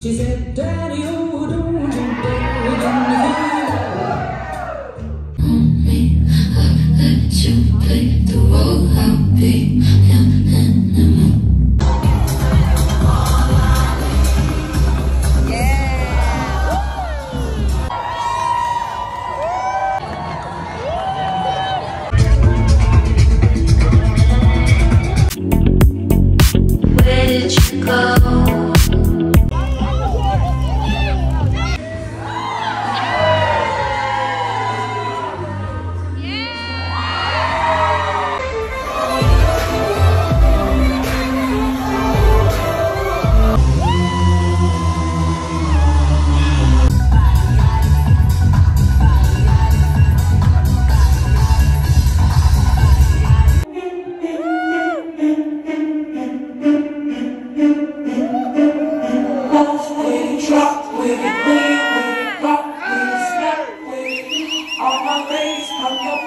She said, Daddy, oh, don't you dare get me Let you play the role I'll an animal Where did you go? It, lean with rock it, snap with it. All my ladies, pump your backs with it.